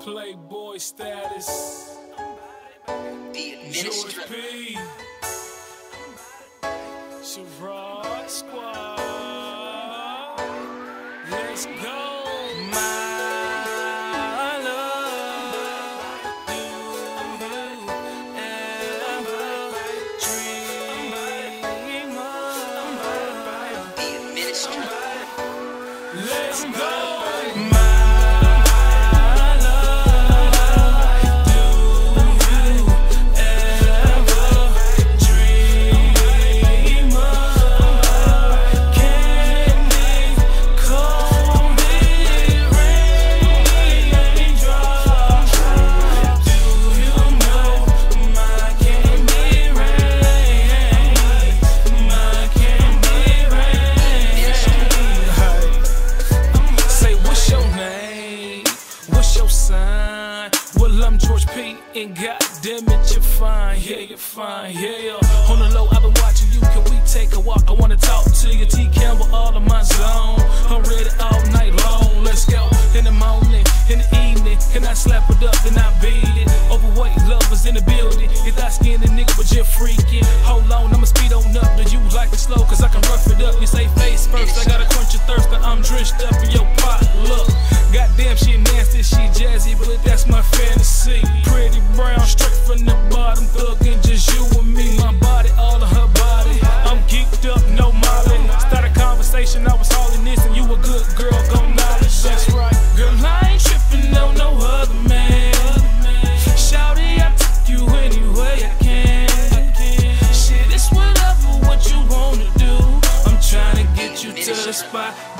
Playboy status. The George. P. Sherrod Squad. Let's go. My love, it, you're fine. Yeah, you're fine. Yeah. On the low, I've been watching you. Can we take a walk? I wanna talk to you. T. Campbell, all in my zone. I'm ready all night long. Let's go. In the morning, in the evening. Can I slap it up? Then I beat it. Overweight lovers in the building. You thought skinny nigga, but you're freaking. Hold on, I'ma speed on up. Do you like it slow? Cause I can rough it up. You say face first. I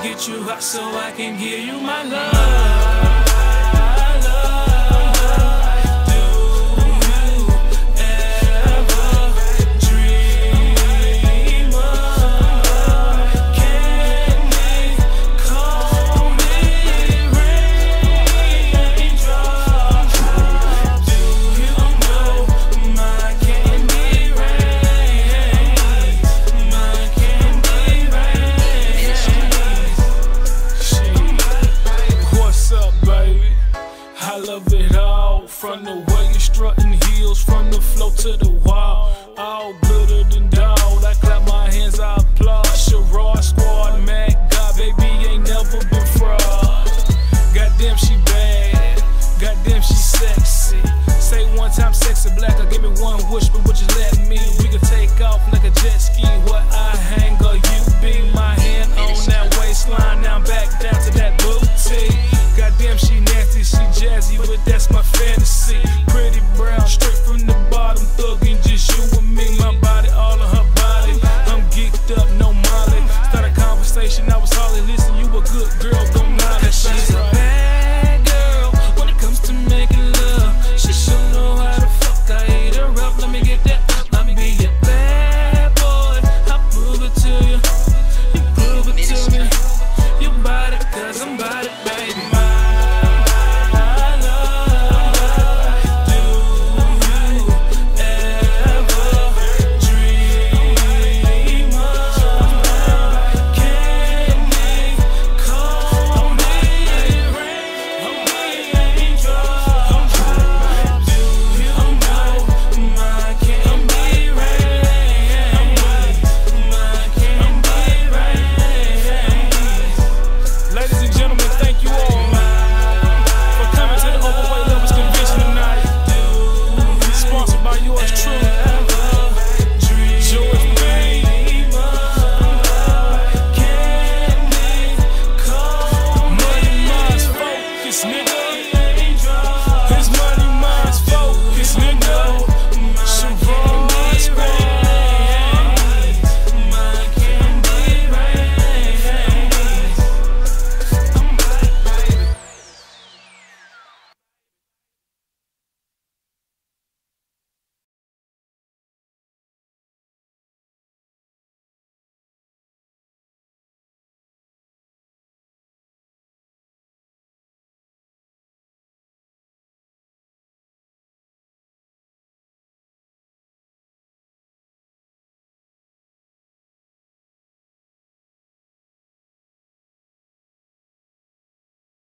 get you hot so I can give you my love. From the way you're strutting heels, from the floor to the wall. All gooder than dog. I clap my hands, I applaud. Sherrod Squad, Mac God, baby, ain't never been fraud. Goddamn, she bad. Goddamn, she sexy. Say one time, sexy black. Or give me one wish, but would